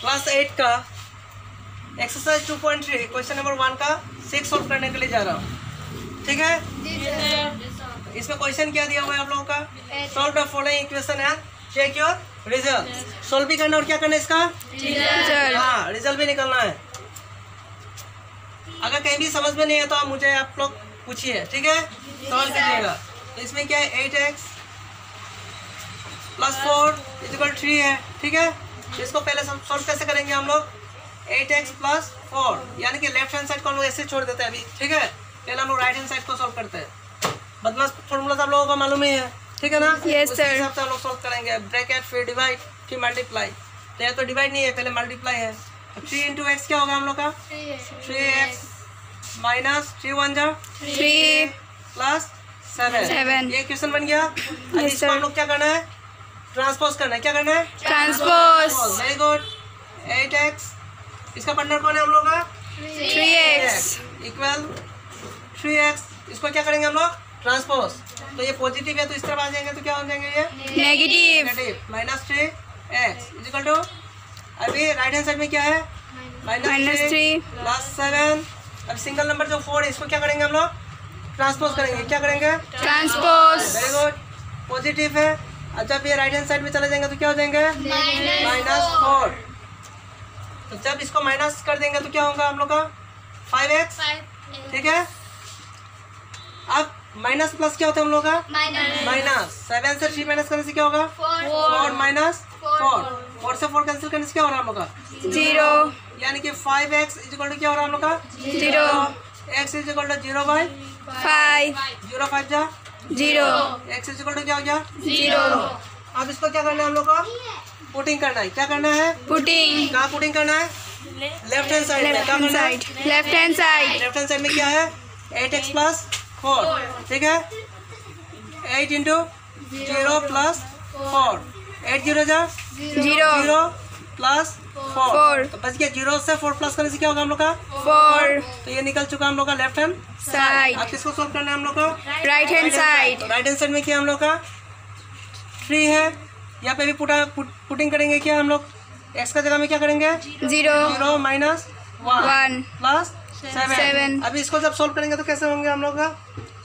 Class eight का exercise two point three question number one का six solve करने के लिए जा रहा हूँ। ठीक है? इसमें क्वेश्चन क्या दिया हुआ है आप लोगों का? सॉल्व द फॉलोइंग इक्वेशन है चेक योर रिज़ल्ट सोल्व भी करना और क्या करना है इसका? हाँ रिज़ल्ट भी निकलना है। अगर कहीं भी समझ में नहीं है तो आप मुझे आप लोग पूछिए ठीक है? सॉल्व कीजिएगा। तो इसमें क्या है? Eight x plus four equal three है ठीक है? इसको पहले सॉल्व कैसे करेंगे हम लोग? एट एक्स प्लस फोर यानी कि लेफ़्ट हैंड साइड को हम लोग ऐसे छोड़ देते हैं अभी ठीक है? पहले हम लोग राइट हैंड साइड को सॉल्व करते हैं। बदमाश फॉर्मूला तो आप लोगों को मालूम ही है ठीक है ना? Yes, उसी. हिसाब से हम लोग सॉल्व करेंगे। ब्रैकेट फिर डिवाइड फिर मल्टीप्लाई तो यह तो डिवाइड नहीं है पहले मल्टीप्लाई है। थ्री इंटू एक्स क्या होगा हम लोग का? Three x minus three one जा थ्री प्लस सेवन. ये क्वेश्चन बन गया। Yes, इसको हम लोग क्या करना है? ट्रांसपोज करना है। क्या करना है? Transpose very good eight x इसका पार्टनर कौन है हम लोग का? Three x equal three x इसको क्या करेंगे हम लोग? ट्रांसपोज तो ये पॉजिटिव है तो इस तरफ़ आ जाएँगे तो क्या हो जाएँगे ये? Negative minus three x equal to अभी राइट हैंड साइड में क्या है? Minus three. प्लस सेवन अब सिंगल नंबर जो फोर है इसको क्या करेंगे हम लोग? ट्रांसपोज करेंगे। क्या करेंगे? ट्रांसपोज वेरी गुड पॉजिटिव है। जब ये राइट हैंड साइड में चले जाएँगे तो क्या हो जाएँगे? माइनस फोर तो जब इसको माइनस कर देंगे तो क्या होगा हम लोग का? फाइव एक्स ठीक है? अब माइनस प्लस क्या होता है हम लोग का? माइनस सेवन से थ्री माइनस करने से क्या होगा? फोर माइनस फोर फोर से फोर कैंसिल करने से क्या हो रहा है हम लोग का? ज़ीरो यानी कि five x is equal to क्या हो रहा है हम लोग का? Zero x is equal to zero by five zero five जा ज़ीरो। एक्स इक्वल टू क्या हो गया? ज़ीरो। अब इसको क्या करना है हम लोग को? पुटिंग करना है। क्या करना है? पुटिंग कहाँ पुटिंग करना है? लेफ़्ट हैंड साइड में। क्या करना है? Side left hand side left hand side में क्या है? एट एक्स प्लस फोर ठीक है? Eight into zero plus four eight zero जा? Zero zero plus four. तो बच गया ज़ीरो से फोर प्लस करने से क्या होगा हम लोग का? फोर तो ये निकल चुका हम लोग का लेफ़्ट हैंड साइड अब किसको सोल्व करना है हम लोग को? Right hand side right hand side में क्या हम लोग का? थ्री है. यहाँ पे भी पुटा पुटिंग करेंगे क्या हम लोग? एक्स का जगह में क्या करेंगे? Zero zero minus one plus seven अभी इसको जब सोल्व करेंगे तो कैसे होंगे हम लोग का?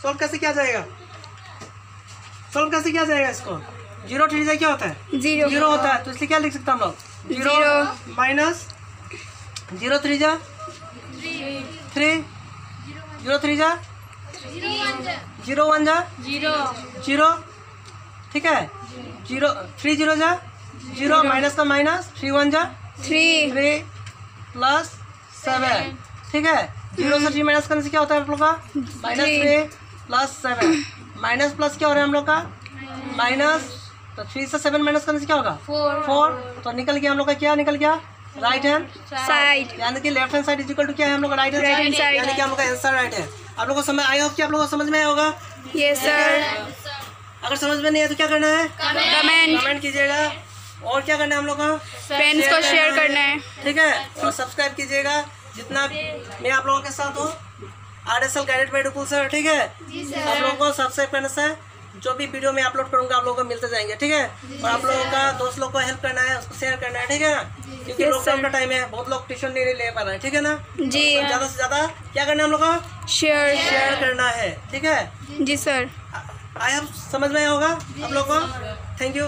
सोल्व कैसे किया जाएगा? सोल्व कैसे किया जाएगा इसको? ज़ीरो थ्री क्या होता है? ज़ीरो ज़ीरो होता है तो इसलिए क्या लिख सकते हैं हम लोग? Zero minus zero three. जा थ्री। ज़ीरो थ्री जा ज़ीरो वन जा ज़ीरो। ठीक है? ज़ीरो थ्री ज़ीरो जा। ज़ीरो माइनस का माइनस थ्री वन जा थ्री। Three plus seven. ठीक है? ज़ीरो से थ्री माइनस करने से क्या होता है आप लोग का? Minus three plus seven. Minus plus क्या हो रहा है हम लोग का? माइनस तो थ्री से सेवन माइनस करने से क्या होगा? फोर तो निकल गया हम लोग का क्या? निकल गया? राइट हैंड साइड यानी कि left hand side is equal to क्या है हम लोग का? Right hand side. यानी कि हम लोग का आंसर राइट है। आप लोगों को समझ आई होप कि आप लोगों को समझ में आया होगा? यस सर अगर समझ में नहीं है तो क्या करना है? कमेंट कमेंट कीजिएगा। और क्या करना है हम लोग का? फ्रेंड्स को शेयर करना है। ठीक है? और सब्सक्राइब कीजिएगा। जितना मैं आप लोगों के साथ हूँ। R S L guided by Dupul sir ठीक है? आप लोगों को सब्सक्राइब करने से जो भी वीडियो मैं अपलोड करूँगा आप लोगों को मिलते जाएँगे ठीक है? और आप लोगों का दोस्त लोग को हेल्प करना है उसको शेयर करना है ठीक है? क्योंकि लॉकडाउन का टाइम है बहुत लोग ट्यूशन नहीं ले पा रहे हैं ठीक है ना? जी ज़्यादा से ज़्यादा क्या करना है हम लोग का? शेयर शेयर करना है ठीक है? जी सर आया समझ में आया होगा आप लोग को? Thank you